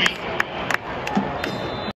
Amém.